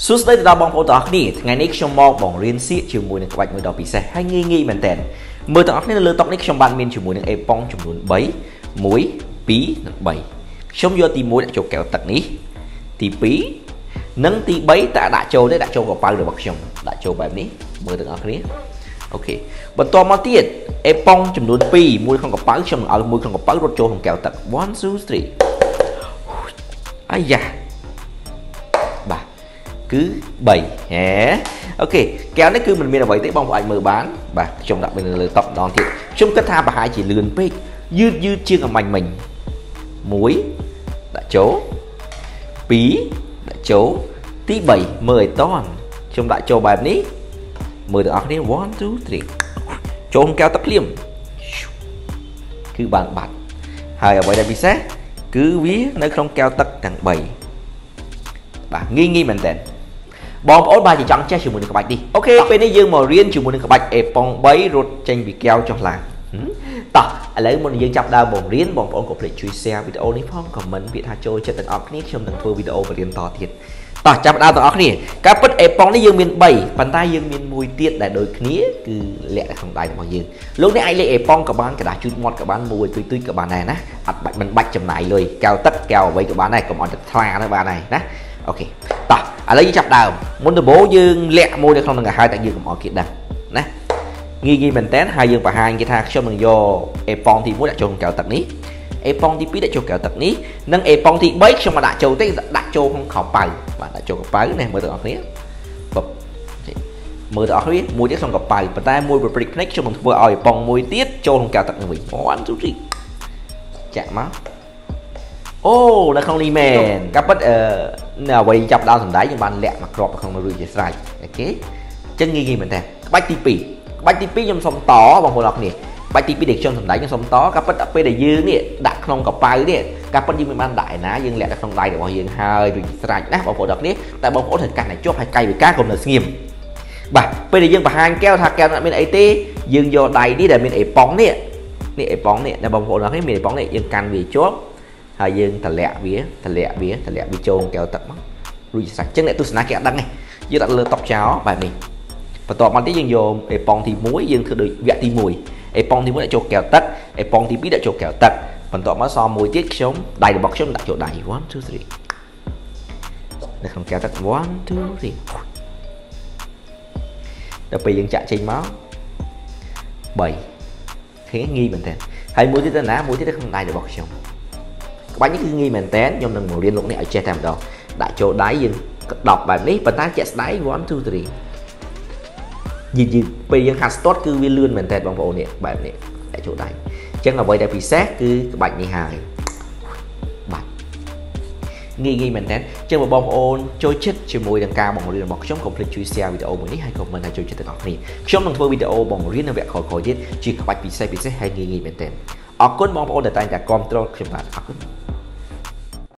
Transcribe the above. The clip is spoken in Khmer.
សួស្តីទៅដល់បងប្អូនទាំងអស់គ្នាថ្ងៃនេះខ្ញុំមកបង្រៀនសៀកជាមួយនឹងក្បាច់មួយដ៏ពិសេសហើយងាយងាយមែនតើមើលទាំងអស់គ្នានៅលើតុនេះខ្ញុំបានមានជាមួយនឹងអេប៉ុងចំនួន3 1 2និង3ខ្ញុំយកទី1ដាក់ចូលកែវទឹកនេះទី2និងទី3តែដាក់ចូលទេដាក់ចូលកប៉ៅរបស់ខ្ញុំដាក់ចូលបែបនេះមើលទាំងអស់គ្នាអូខេបន្ទាប់មកទៀតអេប៉ុងចំនួន2មួយក្នុងកប៉ៅខ្ញុំនឹងឲ្យមួយក្នុងកប៉ៅរត់ចូលក្នុងកែវទឹក1 2 3អាយ៉ា គឺ3ហេអូខេកែវនេះគឺមិនមានអ្វីទេបងប្អូនអាចមើលបានបាទខ្ញុំដាក់នៅលើតុម្ដងទៀតខ្ញុំគិតថាប្រហែលជាលឿនពេកយឺតយឺតជាងអាមាញ់មិញ1ដាក់ចូល2ដាក់ចូលទី3មើលឲ្យតន់ខ្ញុំដាក់ចូលបែបនេះមើលទាំងអស់គ្នា1 2 3ចូលកែវទឹកភ្លាមគឺបានបាត់ហើយអ្វីដែលពិសេសគឺវានៅក្នុងកែវទឹកទាំង3បាទងាយងាយមែនតើ បងប្អូនបាទជាចង់ចេះជាមួយនឹងក្បាច់នេះអូខេពេលនេះយើងមករៀនជាមួយនឹងក្បាច់អេប៉ុង3រត់ចេញពីកែវចុះឡើងតោះឥឡូវមុនយើងចាប់ដើមបង្រៀនបងប្អូនកុំភ្លេចជួយ share វីដេអូនេះផង comment ពាក្យថាចូលចិត្តទាំងអស់គ្នាខ្ញុំនឹងធ្វើវីដេអូបង្រៀនតទៀតតោះចាប់ដើមទាំងអស់គ្នាការពិតអេប៉ុងនេះយើងមាន3ប៉ុន្តែយើងមានមួយទៀតដែលដូចគ្នាគឺលាក់នៅក្នុងដៃរបស់យើងលោកអ្នកអាចលេខអេប៉ុងក៏បានកដាស់ជូតមាត់ក៏បានមួយទុយទុយក៏បានដែរណាអត់បាច់មិនបាច់ចំណាយលុយកែវទឹកកែវអ្វីក៏បានដែរកុំអត់ទៅថ្លាទៅបានដែរណាអូខេតោះឥឡូវយើងចាប់ដើម មុនដំបូងយើងលាក់មួយនៅក្នុងនឹងឲ្យតែយើងកុំឲ្យគេដឹងណាងាយងាយមែនតើហើយយើងបង្ហាញគេថាខ្ញុំនឹងយកអេប៉ុងទី1ដាក់ចូលក្នុងកែវទឹកនេះអេប៉ុងទី2ដាក់ចូលកែវទឹកនេះនិងអេប៉ុងទី3ខ្ញុំមកដាក់ចូលទេដាក់ចូលក្នុងខោប៉ៅបាទដាក់ចូលកប៉ៅនេះមើលទាំងអស់គ្នាបបមើលទាំងអស់គ្នាមួយទៀតក្នុងកប៉ៅប៉ុន្តែមួយប្រព្រិចភ្នែកខ្ញុំនឹងធ្វើឲ្យអេប៉ុងមួយទៀតចូលក្នុងកែវទឹកនេះវិញ1 2 3ចាក់មក អូនៅក្នុងនេះមែនកាពិតអឺនៅអ្វីចាប់ដើមសម្ដែងយើងបានលាក់មកក្របនៅក្នុងរឿងជាស្រេចអូខេអញ្ចឹងងាយងាយមែនតើក្បាច់ទី2ក្បាច់ទី2ខ្ញុំសុំតបងប្អូនអរគ្នាក្បាច់ទី2ដែលខ្ញុំសម្ដែងខ្ញុំសុំតកាពិតដល់ពេលដែលយើងនេះដាក់ក្នុងកប៉ៅនេះកាពិតយើងមិនបានដាក់ឯណាយើងលាក់នៅក្នុងដៃរបស់យើងហើយដូចស្រេចណាបងប្អូនអរគ្នាតែបងប្អូនត្រូវកាន់តែជាប់ហើយកាយវិការកុំនៅស្ងៀមបាទពេលដែលយើងបង្ហាញកែវថាកែវអត់មានអីទេយើងយកដៃនេះដែលមានអេប៉ុងនេះនេះអេប៉ុងនេះដែលបងប្អូនអរគ្នាមានអេប៉ុងនេះយើងកាន់វាជាប់ ហើយយើងតម្លាក់វាតម្លាក់វាតម្លាក់វាចូលកែវទឹកមករួចស្រេចចឹងអ្នកទស្សនាគេអត់ដឹងទេយើងដាក់លើតុចោលបែបនេះបន្ទាប់មកទៀតយើងយកអេប៉ុងទី1យើងធ្វើដូចវគ្គទី1អេប៉ុងទី1ដាក់ចូលកែវទឹកអេប៉ុងទី2ដាក់ចូលកែវទឹកបន្ទាប់មកសល់មួយទៀតខ្ញុំដៃរបស់ខ្ញុំដាក់ចូលដៃ1 2 3នៅក្នុងកែវទឹក1 2 3ដល់ពេលយើងចាក់ចេញមក3ឃើញងាយមែនតើហើយមួយទៀតទៅណាមួយទៀតនៅក្នុងដៃរបស់ខ្ញុំ ក្បាច់នេះគឺងាយមែនតើខ្ញុំនឹងបង្រៀនលោកអ្នកឲ្យចេះតែម្ដងដាក់ចូលដៃយើងដប់បែបនេះប៉ុន្តែជាក់ស្ដែង1 2 3យឺតយឺតពេលយើងហាត់ស្ទាត់គឺវាលឿនមែនតើបងប្អូននេះបែបនេះដាក់ចូលដៃអញ្ចឹងអ្វីដែលពិសេសគឺក្បាច់នេះហើយបាទងាយងាយមែនតើអញ្ចឹងបងប្អូនចូលចិត្តជាមួយនឹងការបង្រៀនរបស់ខ្ញុំកុំភ្លេចជួយ share វីដេអូមួយនេះហើយ comment ថាចូលចិត្តទាំងអស់គ្នាខ្ញុំនឹងធ្វើវីដេអូបង្រៀននៅវគ្គក្រោយៗទៀតជាក្បាច់ពិសេសពិសេសហើយងាយងាយមែនតើអរគុណបងប្អូនដែលតែងតែគ្រប់គ្រងខ្ញុំបាទអរគុណ